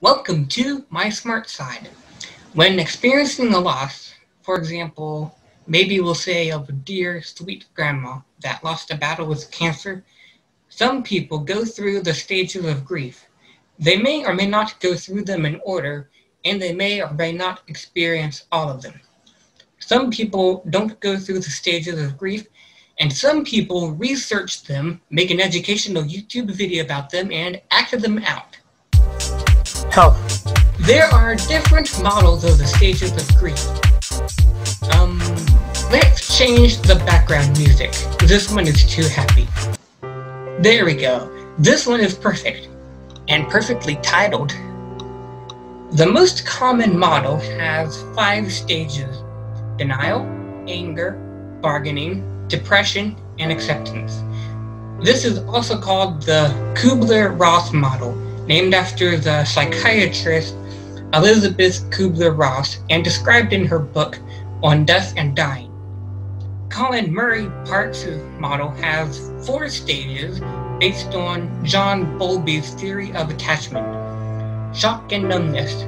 Welcome to My Smart Side. When experiencing a loss, for example, maybe we'll say of a dear, sweet grandma that lost a battle with cancer, some people go through the stages of grief. They may or may not go through them in order, and they may or may not experience all of them. Some people don't go through the stages of grief, and some people research them, make an educational YouTube video about them, and act them out. There are different models of the stages of grief. Um, let's change the background music. This one is too happy. There we go. This one is perfect. And perfectly titled. The most common model has five stages. Denial, anger, bargaining, depression, and acceptance. This is also called the Kubler-Ross model named after the psychiatrist Elisabeth Kubler-Ross and described in her book On Death and Dying. Colin Murray Parkes' model has four stages based on John Bowlby's theory of attachment. Shock and numbness,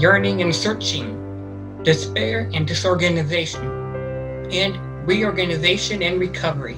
yearning and searching, despair and disorganization, and reorganization and recovery.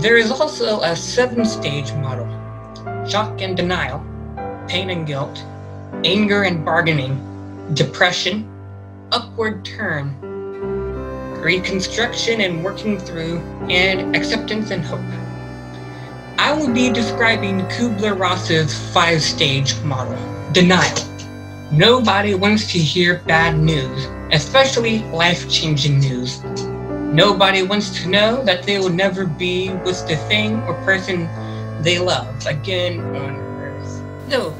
There is also a seven stage model shock and denial, pain and guilt, anger and bargaining, depression, upward turn, reconstruction and working through, and acceptance and hope. I will be describing Kubler-Ross's five-stage model. Denial. Nobody wants to hear bad news, especially life-changing news. Nobody wants to know that they will never be with the thing or person they love again on Earth. No,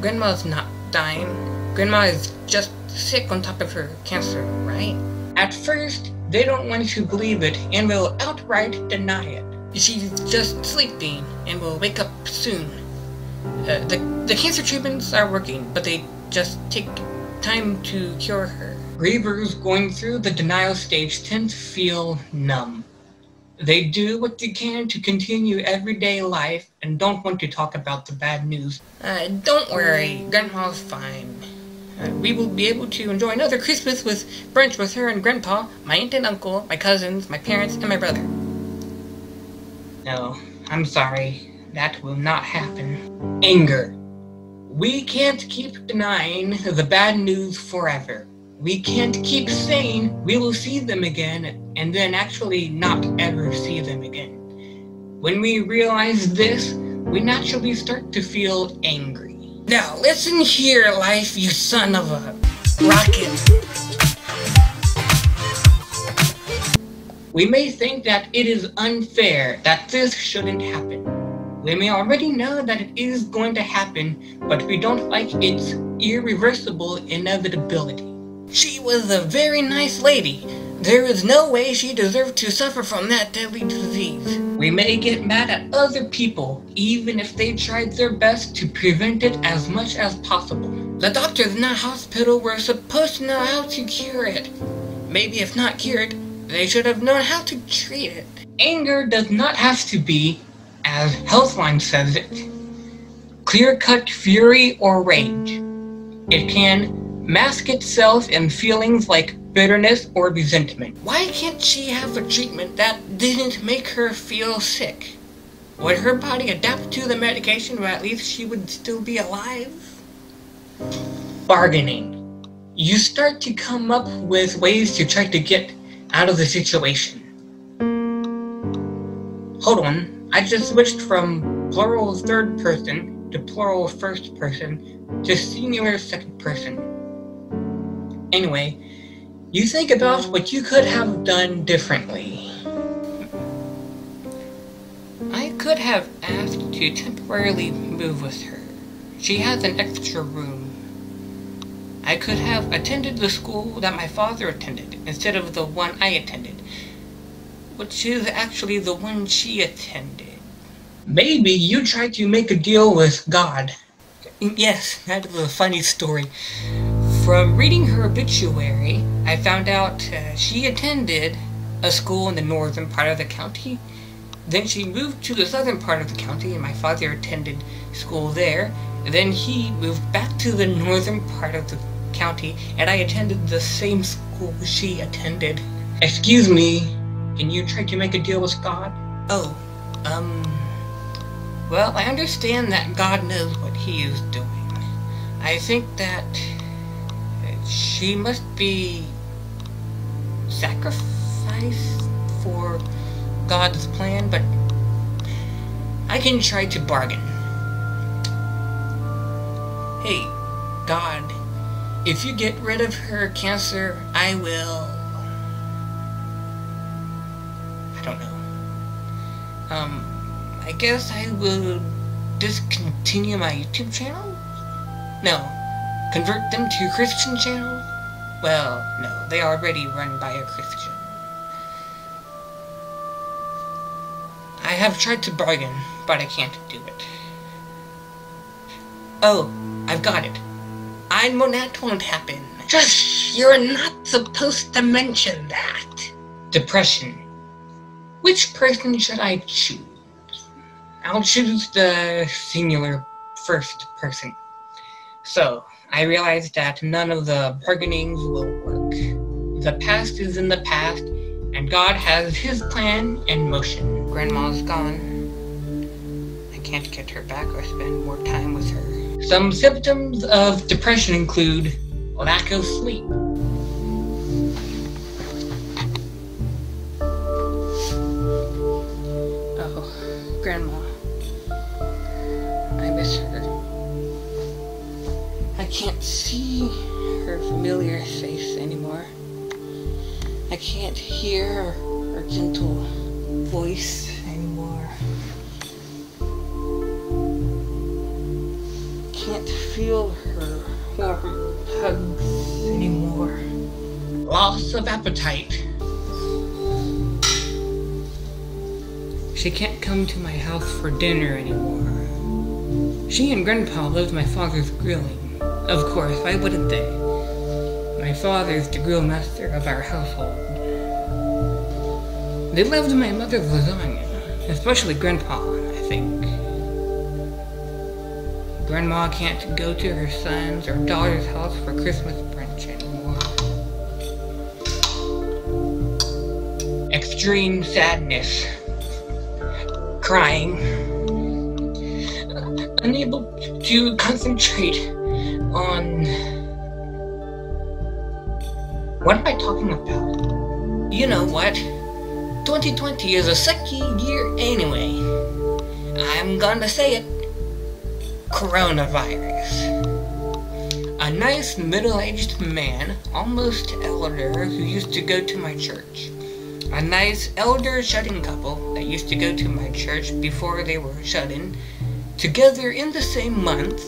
Grandma's not dying. Grandma is just sick on top of her cancer, right? At first, they don't want to believe it and will outright deny it. She's just sleeping and will wake up soon. Uh, the, the cancer treatments are working, but they just take time to cure her. Grievers going through the denial stage tend to feel numb. They do what they can to continue everyday life and don't want to talk about the bad news. Uh, don't worry, Grandma's fine. Uh, we will be able to enjoy another Christmas with brunch with her and Grandpa, my aunt and uncle, my cousins, my parents, and my brother. No, I'm sorry. That will not happen. Anger. We can't keep denying the bad news forever. We can't keep saying we will see them again and then actually not ever see them again. When we realize this, we naturally start to feel angry. Now, listen here, life, you son of a rocket. We may think that it is unfair, that this shouldn't happen. We may already know that it is going to happen, but we don't like its irreversible inevitability. She was a very nice lady. There is no way she deserved to suffer from that deadly disease. We may get mad at other people, even if they tried their best to prevent it as much as possible. The doctors in that hospital were supposed to know how to cure it. Maybe if not cured, they should have known how to treat it. Anger does not have to be, as Healthline says it, clear-cut fury or rage. It can mask itself in feelings like bitterness or resentment. Why can't she have a treatment that didn't make her feel sick? Would her body adapt to the medication or at least she would still be alive? Bargaining. You start to come up with ways to try to get out of the situation. Hold on, I just switched from plural third person to plural first person to singular second person. Anyway, you think about what you could have done differently. I could have asked to temporarily move with her. She has an extra room. I could have attended the school that my father attended instead of the one I attended, which is actually the one she attended. Maybe you tried to make a deal with God. Yes, that is a funny story. From reading her obituary, I found out uh, she attended a school in the northern part of the county. Then she moved to the southern part of the county, and my father attended school there. Then he moved back to the northern part of the county, and I attended the same school she attended. Excuse me, can you try to make a deal with God? Oh, um. Well, I understand that God knows what He is doing. I think that she must be sacrificed for God's plan, but I can try to bargain. Hey, God, if you get rid of her cancer, I will. I don't know. Um, I guess I will discontinue my YouTube channel? No. Convert them to Christian channels? Well, no, they are already run by a Christian. I have tried to bargain, but I can't do it. Oh, I've got it. I know that won't happen. Just, you're not supposed to mention that. Depression. Which person should I choose? I'll choose the singular first person. So, I realized that none of the bargainings will work. The past is in the past, and God has His plan in motion. Grandma's gone. I can't get her back or spend more time with her. Some symptoms of depression include lack of sleep, can't see her familiar face anymore. I can't hear her gentle voice anymore. Can't feel her warm hugs anymore. Loss of appetite. She can't come to my house for dinner anymore. She and Grandpa loved my father's grilling. Of course, why wouldn't they? My father's the grill master of our household. They loved my mother's lasagna, especially Grandpa, I think. Grandma can't go to her son's or daughter's house for Christmas brunch anymore. Extreme sadness. Crying. Unable to concentrate on. What am I talking about? You know what? 2020 is a sucky year anyway. I'm gonna say it. Coronavirus. A nice middle aged man, almost elder, who used to go to my church. A nice elder shut-in couple that used to go to my church before they were shut in, together in the same month.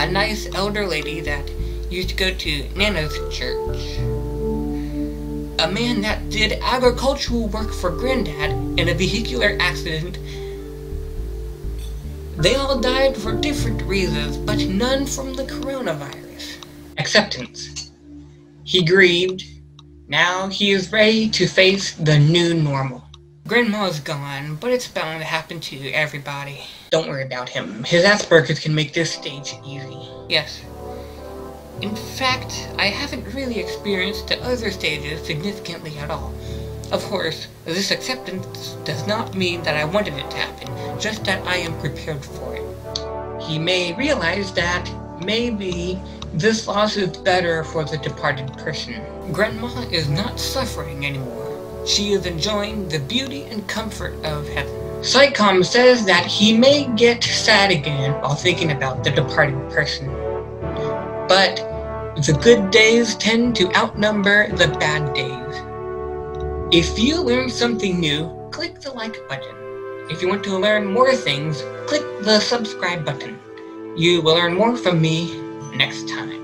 A nice elder lady that used to go to Nana's church. A man that did agricultural work for Granddad in a vehicular accident. They all died for different reasons, but none from the coronavirus. Acceptance. He grieved. Now he is ready to face the new normal. Grandma's gone, but it's bound to happen to everybody. Don't worry about him. His Asperger's can make this stage easy. Yes. In fact, I haven't really experienced the other stages significantly at all. Of course, this acceptance does not mean that I wanted it to happen, just that I am prepared for it. He may realize that maybe this loss is better for the departed person. Grandma is not suffering anymore. She is enjoying the beauty and comfort of heaven. Psycom says that he may get sad again while thinking about the departed person. But the good days tend to outnumber the bad days. If you learn something new, click the like button. If you want to learn more things, click the subscribe button. You will learn more from me next time.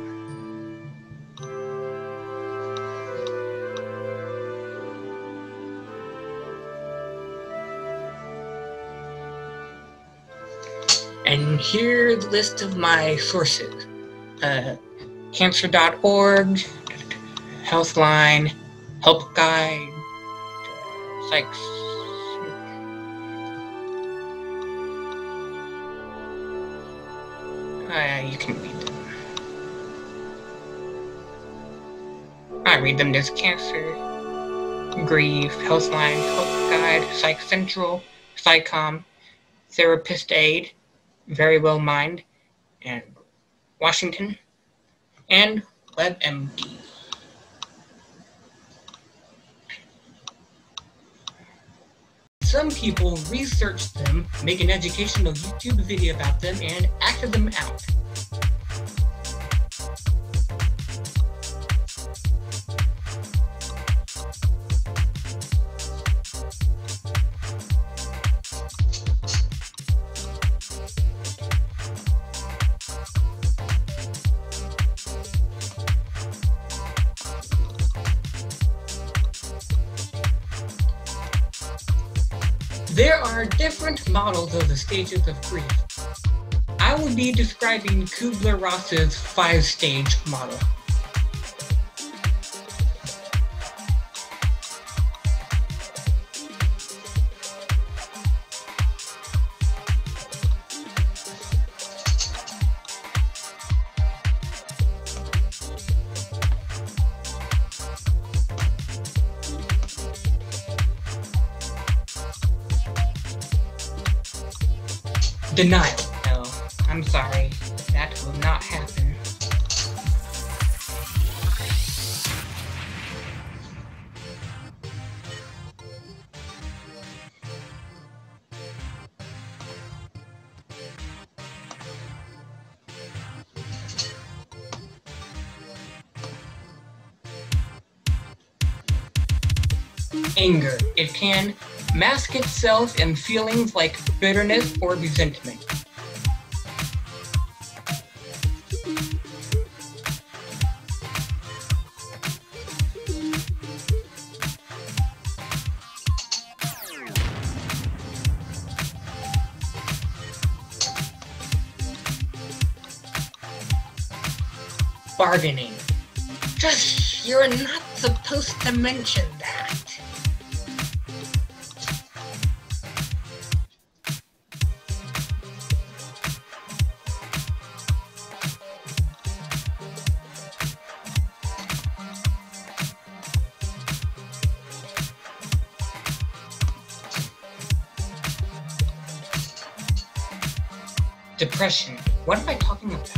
And here's the list of my sources. Uh, cancer.org, Healthline, Help Guide, Psychs. Uh, you can read them. I read them. There's cancer, grief, healthline, health guide, psych central, psycom, therapist aid, Verywell Mind, and Washington, and WebMD. Some people research them, make an educational YouTube video about them, and acted them out. Different models of the stages of grief. I will be describing Kubler-Ross's five-stage model. Denial. No, I'm sorry. That will not happen. Anger. It can mask itself in feelings like bitterness or resentment. Bargaining. Just, you're not supposed to mention Depression. What am I talking about?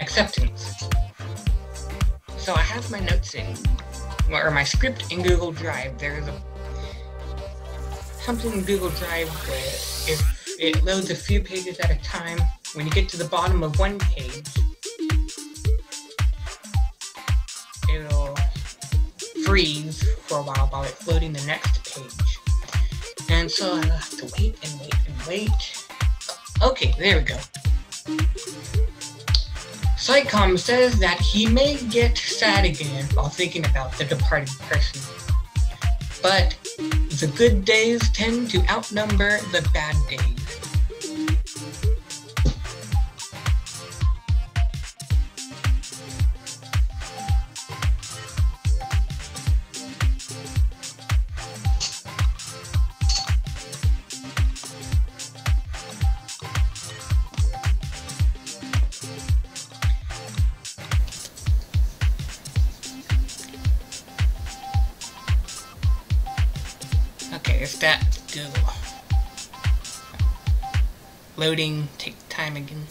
Acceptance. So I have my notes in or my script in Google Drive, there's a something in Google Drive where if it loads a few pages at a time, when you get to the bottom of one page, it'll freeze for a while while it's loading the next page. And so I have to wait and wait and wait. Okay, there we go. Psycom says that he may get sad again while thinking about the departed person. But the good days tend to outnumber the bad days. Go. Loading, take time again.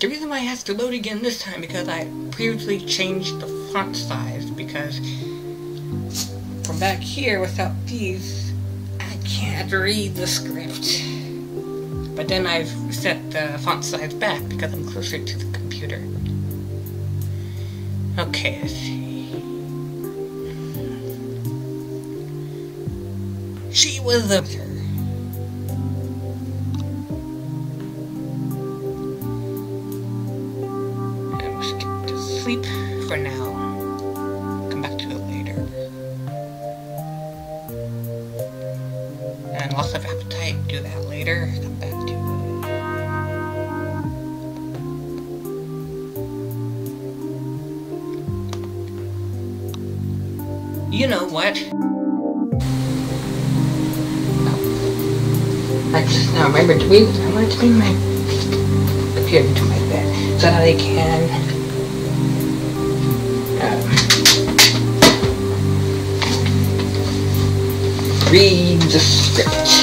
The reason why it has to load again this time because I previously changed the font size because from back here without these I can't read the script. But then I've set the font size back because I'm closer to the computer. Okay, She was a sleep for now. Come back to it later. And loss of appetite, do that later. Come back to it. You know what? Just now remember to move. I want to bring my computer to my bed so that I can um, read the script.